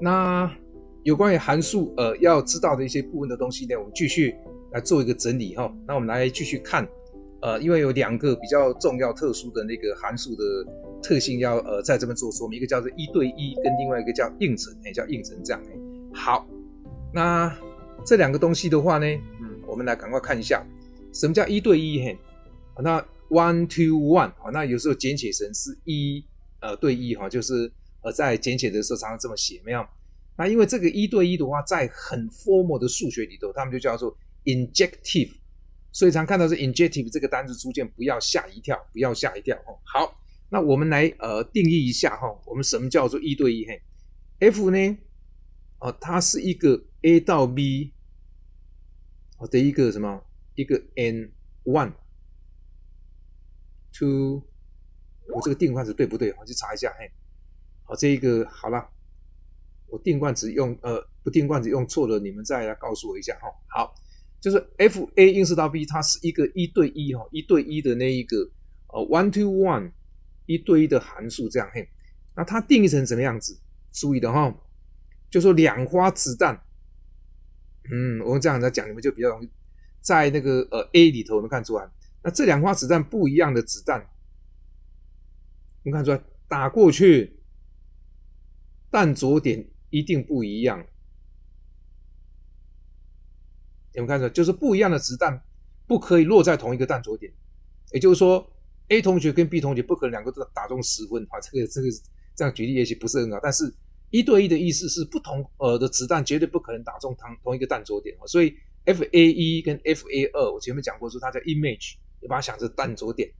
那有关于函数呃要知道的一些部分的东西呢，我们继续来做一个整理哈。那我们来继续看，呃，因为有两个比较重要特殊的那个函数的特性要呃在这边做说明，一个叫做一对一，跟另外一个叫应乘，哎，叫应乘这样哎。好，那这两个东西的话呢，嗯，我们来赶快看一下，什么叫一对一嘿？那 one to one 好，那有时候简写成是一呃对一哈，就是。而在简写的时候常常这么写，没有？那因为这个一对一的话，在很 formal 的数学里头，他们就叫做 injective，所以常看到是 injective 这个单词出现，不要吓一跳，不要吓一跳哦。好，那我们来呃定义一下哈，我们什么叫做一对一？嘿，F 呢？哦，它是一个 A 到 B 哦的一个什么？一个 n one two，我这个定冠词对不对？我去查一下，嘿。好，这一个好了，我定冠词用呃不定冠词用错了，你们再来告诉我一下哈。好，就是 f a 映射到 b，它是一个一对一哈，一对一的那一个呃 one to one 一对一的函数这样嘿。那它定义成什么样子？注意的哈，就说两发子弹，嗯，我们这样来讲，你们就比较容易在那个呃 a 里头能看出来。那这两发子弹不一样的子弹，能看出来打过去。弹着点一定不一样，有没有看出？就是不一样的子弹不可以落在同一个弹着点，也就是说，A 同学跟 B 同学不可能两个都打中十分啊。这个这个这样举例也许不是很好，但是一对一的意思是不同呃的子弹绝对不可能打中同同一个弹着点所以 F A 一跟 F A 二，我前面讲过说它叫 image，你把它想成弹着点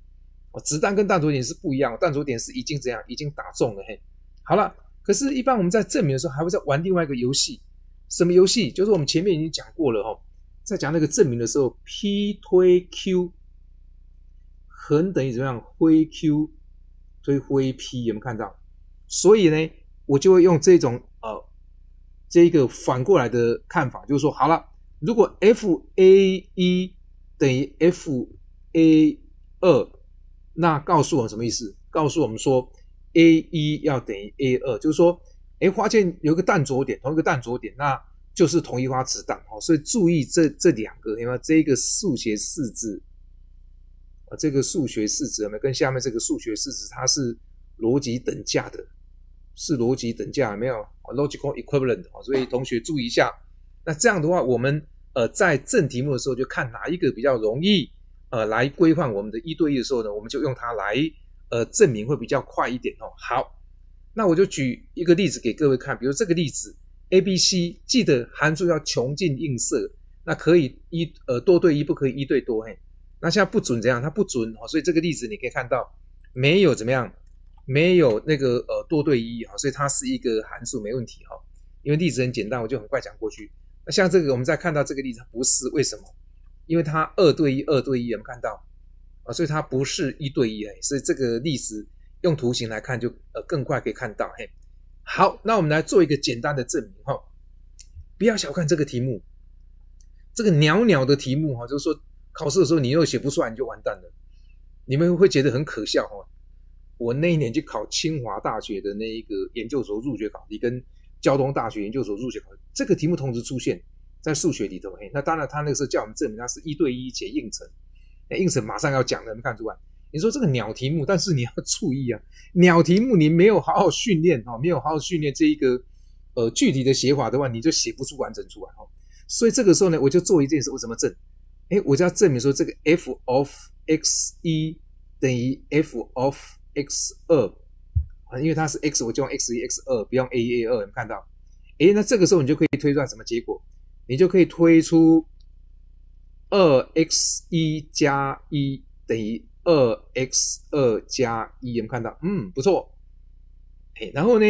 哦，子弹跟弹着点是不一样，弹着点是已经怎样已经打中了嘿。好了。可是，一般我们在证明的时候，还会再玩另外一个游戏。什么游戏？就是我们前面已经讲过了哈，在讲那个证明的时候，P 推 Q 横等于怎么样？灰 Q 推灰 P 有没有看到？所以呢，我就会用这种呃，这一个反过来的看法，就是说，好了，如果 F A 一等于 F A 二，那告诉我们什么意思？告诉我们说。A 一要等于 A 二，就是说，哎，发现有一个弹着点，同一个弹着点，那就是同一发子弹哦。所以注意这这两个，因为这个数学式子啊，这个数学式子有没有跟下面这个数学式子它是逻辑等价的，是逻辑等价没有？logical equivalent 啊，所以同学注意一下。那这样的话，我们呃在正题目的时候就看哪一个比较容易呃来规范我们的一对一的时候呢，我们就用它来。呃，证明会比较快一点哦。好，那我就举一个例子给各位看，比如这个例子，A、B、C，记得函数要穷尽映射，那可以一呃多对一，不可以一对多嘿。那现在不准怎样？它不准哦，所以这个例子你可以看到没有怎么样，没有那个呃多对一哈，所以它是一个函数没问题哈。因为例子很简单，我就很快讲过去。那像这个，我们再看到这个例子它不是为什么？因为它二对一，二对一有没有看到？啊，所以它不是一对一哎，所以这个例子用图形来看就呃更快可以看到嘿。好，那我们来做一个简单的证明哈，不要小看这个题目，这个袅袅的题目哈，就是说考试的时候你又写不出来你就完蛋了，你们会觉得很可笑哈。我那一年去考清华大学的那一个研究所入学考题跟交通大学研究所入学考题，这个题目同时出现在数学里头嘿。那当然他那个时候叫我们证明它是一对一且应成。那应成马上要讲的，没看出来？你说这个鸟题目，但是你要注意啊，鸟题目你没有好好训练哦，没有好好训练这一个呃具体的写法的话，你就写不出完整出来哦。所以这个时候呢，我就做一件事，我怎么证？哎，我就要证明说这个 f of x 一等于 f of x 二啊，因为它是 x，我就用 x 一 x 二，不用 a 一 a 二。有看到？哎，那这个时候你就可以推断什么结果？你就可以推出。二 x 一加一等于二 x 二加一，有没有看到？嗯，不错。哎，然后呢，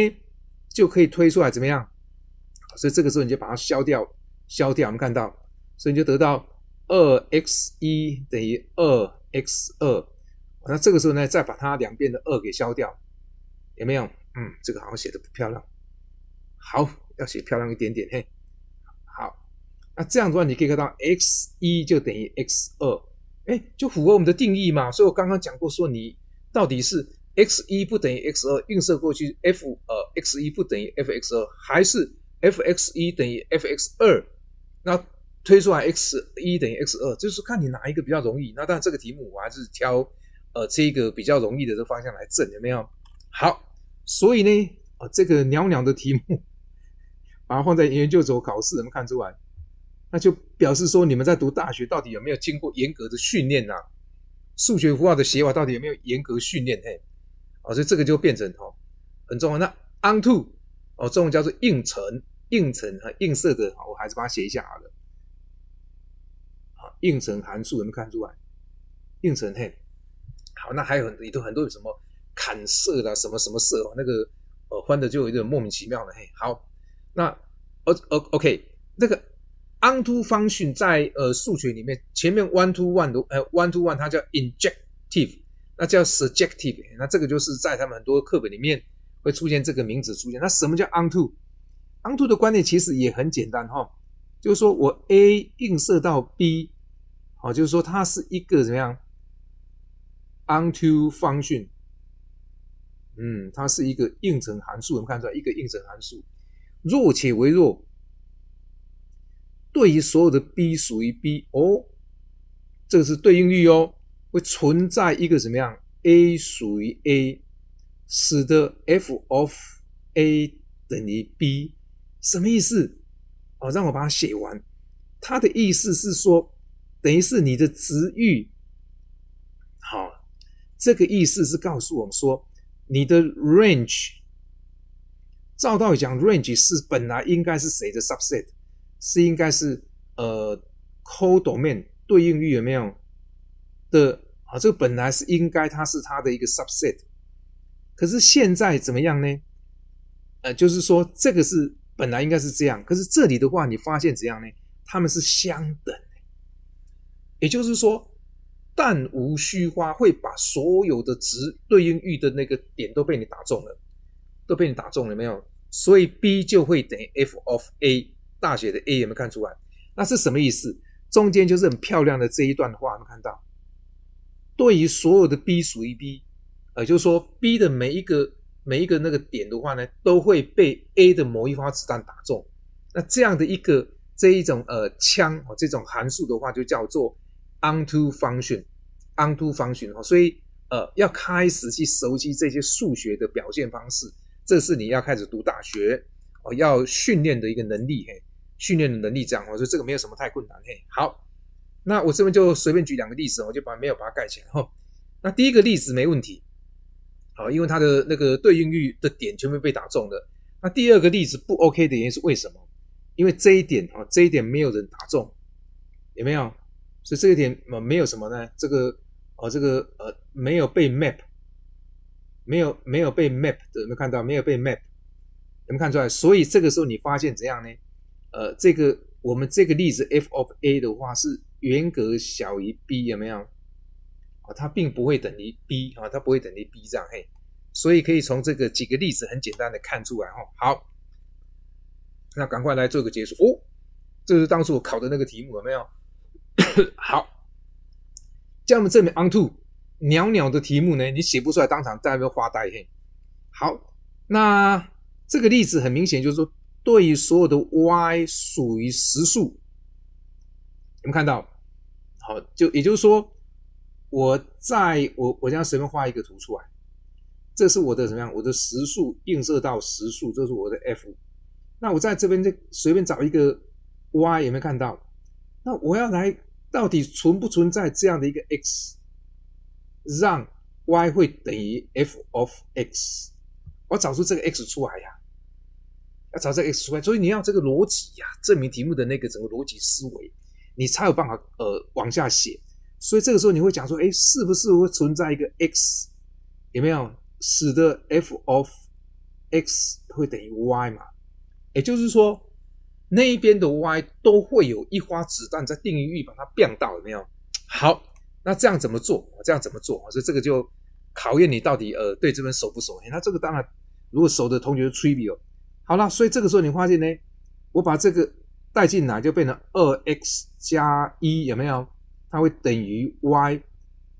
就可以推出来怎么样？所以这个时候你就把它消掉，消掉。我们看到，所以你就得到二 x 一等于二 x 二。那这个时候呢，再把它两边的二给消掉，有没有？嗯，这个好像写的不漂亮。好，要写漂亮一点点，嘿。那这样的话，你可以看到 x 一就等于 x 二，哎，就符合我们的定义嘛。所以我刚刚讲过，说你到底是 x 一不等于 x 二，映射过去 f 呃 x 一不等于 f x 二，还是 f x 一等于 f x 二？那推出来 x 一等于 x 二，就是看你哪一个比较容易。那当然这个题目我还是挑呃这个比较容易的这个方向来证，有没有？好，所以呢，啊这个袅袅的题目，把它放在研究所考试，能看出来，那就表示说你们在读大学到底有没有经过严格的训练呐？数学符号的写法到底有没有严格训练？嘿，哦，所以这个就变成哈很重要。那 onto 哦，中文叫做映衬、映衬和映射的，我还是把它写一下好了。好映衬函数有没有看出来？映衬嘿，好，那还有很里头很多有什么砍射啦，什么什么射哦，那个呃翻的就有点莫名其妙了嘿。好，那呃呃 OK，那个 onto function 在呃数学里面前面 one to one 的呃 one to one 它叫 injective，那叫 surjective，那这个就是在他们很多课本里面会出现这个名字出现。那什么叫 onto？onto 的观念其实也很简单哈，就是说我 A 映射到 B。好，就是说它是一个怎么样？onto function，嗯，它是一个映成函数，我们看出来一个映成函数，弱且为弱。对于所有的 b 属于 b 哦，这个是对应域哦，会存在一个怎么样？a 属于 a，使得 f of a 等于 b，什么意思？哦，让我把它写完。它的意思是说。等于是你的值域，好，这个意思是告诉我们说，你的 range，照道理讲，range 是本来应该是谁的 subset，是应该是呃 codomain 对应域有没有的啊？这个本来是应该它是它的一个 subset，可是现在怎么样呢？呃，就是说这个是本来应该是这样，可是这里的话，你发现怎样呢？它们是相等的。也就是说，但无虚发，会把所有的值对应域的那个点都被你打中了，都被你打中了没有？所以 B 就会等于 f of a 大写的 A 有没有看出来？那是什么意思？中间就是很漂亮的这一段话，有没有看到？对于所有的 B 属于 B，也就是说 B 的每一个每一个那个点的话呢，都会被 A 的某一发子弹打中。那这样的一个这一种呃枪哦，这种函数的话，就叫做。onto function，onto function 哦，所以呃要开始去熟悉这些数学的表现方式，这是你要开始读大学哦要训练的一个能力嘿，训练的能力这样哦，所以这个没有什么太困难嘿。好，那我这边就随便举两个例子，我就把没有把它盖起来哈。那第一个例子没问题，好，因为它的那个对应率的点全部被打中了。那第二个例子不 OK 的原因是为什么？因为这一点啊，这一点没有人打中，有没有？所以这一点呃没有什么呢？这个哦，这个呃没有被 map，没有没有被 map 的有没有看到？没有被 map，有没有看出来？所以这个时候你发现怎样呢？呃，这个我们这个例子 f of a 的话是原格小于 b 有没有？啊，它并不会等于 b 啊，它不会等于 b 这样嘿。所以可以从这个几个例子很简单的看出来哈。好，那赶快来做个结束哦。这是当初我考的那个题目有没有？好，叫我们证明 onto 袅袅的题目呢，你写不出来，当场在那边发呆嘿。好，那这个例子很明显就是说，对于所有的 y 属于实数，有没有看到？好，就也就是说，我在我我将随便画一个图出来，这是我的怎么样？我的实数映射到实数，这是我的 f。那我在这边就随便找一个 y，有没有看到？那我要来。到底存不存在这样的一个 x，让 y 会等于 f of x？我找出这个 x 出来呀，要找这个 x 出来，所以你要这个逻辑呀，证明题目的那个整个逻辑思维，你才有办法呃往下写。所以这个时候你会讲说，哎，是不是会存在一个 x？有没有使得 f of x 会等于 y 嘛？也就是说。那一边的 y 都会有一发子弹在定义域把它变到，有没有？好，那这样怎么做？这样怎么做？所以这个就考验你到底呃对这边熟不熟？那这个当然，如果熟的同学就吹牛。好了，所以这个时候你发现呢，我把这个带进来就变成二 x 加一，有没有？它会等于 y。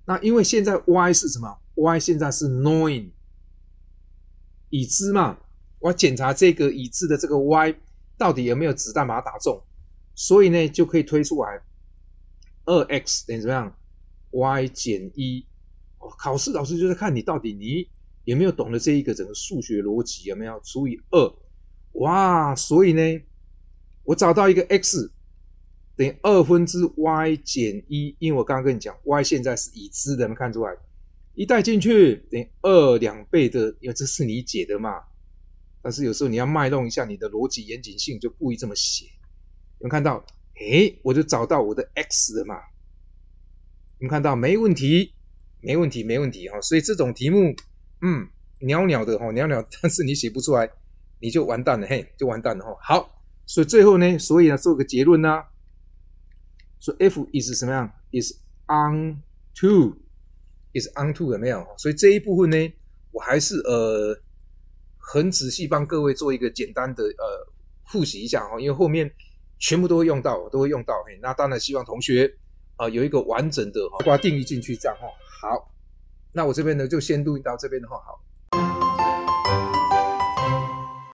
那因为现在 y 是什么 y 现在是 knowing 已知嘛，我要检查这个已知的这个 y 到底有没有子弹把它打中，所以呢就可以推出来二 x 等于怎么样？y 减一。哦，考试老师就在看你到底你有没有懂得这一个整个数学逻辑有没有除以二？哇，所以呢，我找到一个 x 等于二分之 y 减一，因为我刚刚跟你讲，y 现在是已知的，能看出来？一带进去等于二两倍的，因为这是你解的嘛。但是有时候你要卖弄一下你的逻辑严谨性，就故意这么写。你们看到？诶，我就找到我的 x 了嘛。你们看到？没问题，没问题，没问题哈。所以这种题目，嗯，袅袅的哈，袅袅，但是你写不出来，你就完蛋了，嘿，就完蛋了哈。好，所以最后呢，所以呢，做个结论呢，说 f is 什么样？is on to。is onto 有没有？所以这一部分呢，我还是呃很仔细帮各位做一个简单的呃复习一下哈，因为后面全部都会用到，都会用到。嘿，那当然希望同学啊有一个完整的，把它定义进去这样哈。好，那我这边呢就先录音到这边的话好。